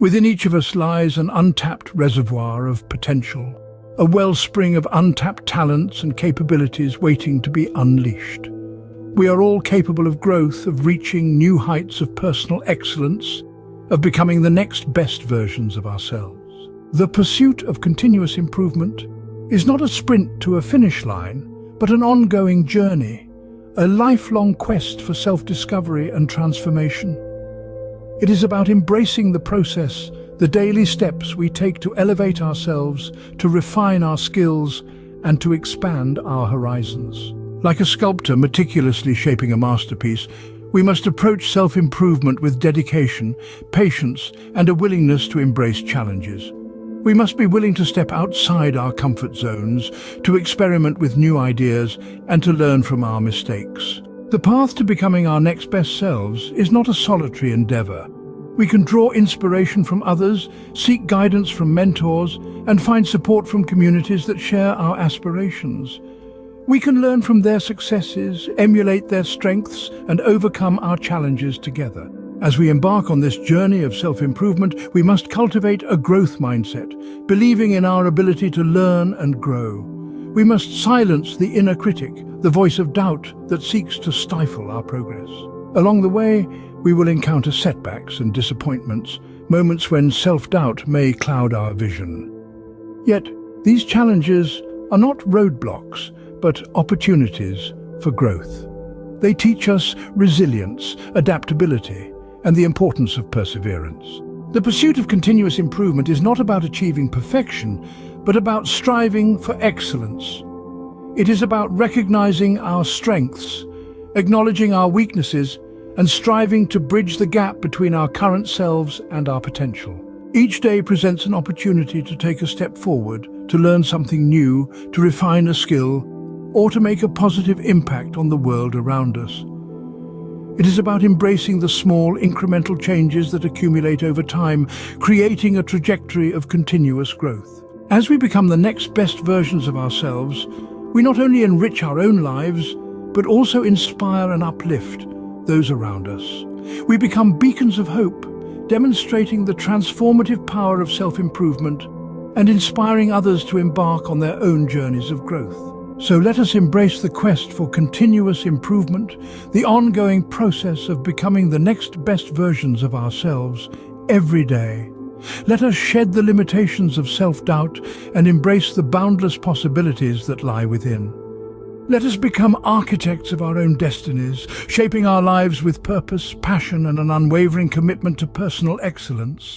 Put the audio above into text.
Within each of us lies an untapped reservoir of potential, a wellspring of untapped talents and capabilities waiting to be unleashed. We are all capable of growth, of reaching new heights of personal excellence, of becoming the next best versions of ourselves. The pursuit of continuous improvement is not a sprint to a finish line, but an ongoing journey, a lifelong quest for self-discovery and transformation. It is about embracing the process, the daily steps we take to elevate ourselves, to refine our skills, and to expand our horizons. Like a sculptor meticulously shaping a masterpiece, we must approach self-improvement with dedication, patience, and a willingness to embrace challenges. We must be willing to step outside our comfort zones, to experiment with new ideas and to learn from our mistakes. The path to becoming our next best selves is not a solitary endeavour. We can draw inspiration from others, seek guidance from mentors and find support from communities that share our aspirations. We can learn from their successes, emulate their strengths and overcome our challenges together. As we embark on this journey of self-improvement, we must cultivate a growth mindset, believing in our ability to learn and grow. We must silence the inner critic, the voice of doubt that seeks to stifle our progress. Along the way, we will encounter setbacks and disappointments, moments when self-doubt may cloud our vision. Yet, these challenges are not roadblocks, but opportunities for growth. They teach us resilience, adaptability, and the importance of perseverance. The pursuit of continuous improvement is not about achieving perfection, but about striving for excellence. It is about recognizing our strengths, acknowledging our weaknesses, and striving to bridge the gap between our current selves and our potential. Each day presents an opportunity to take a step forward, to learn something new, to refine a skill, or to make a positive impact on the world around us. It is about embracing the small, incremental changes that accumulate over time, creating a trajectory of continuous growth. As we become the next best versions of ourselves, we not only enrich our own lives, but also inspire and uplift those around us. We become beacons of hope, demonstrating the transformative power of self-improvement and inspiring others to embark on their own journeys of growth. So let us embrace the quest for continuous improvement, the ongoing process of becoming the next best versions of ourselves every day. Let us shed the limitations of self-doubt and embrace the boundless possibilities that lie within. Let us become architects of our own destinies, shaping our lives with purpose, passion and an unwavering commitment to personal excellence.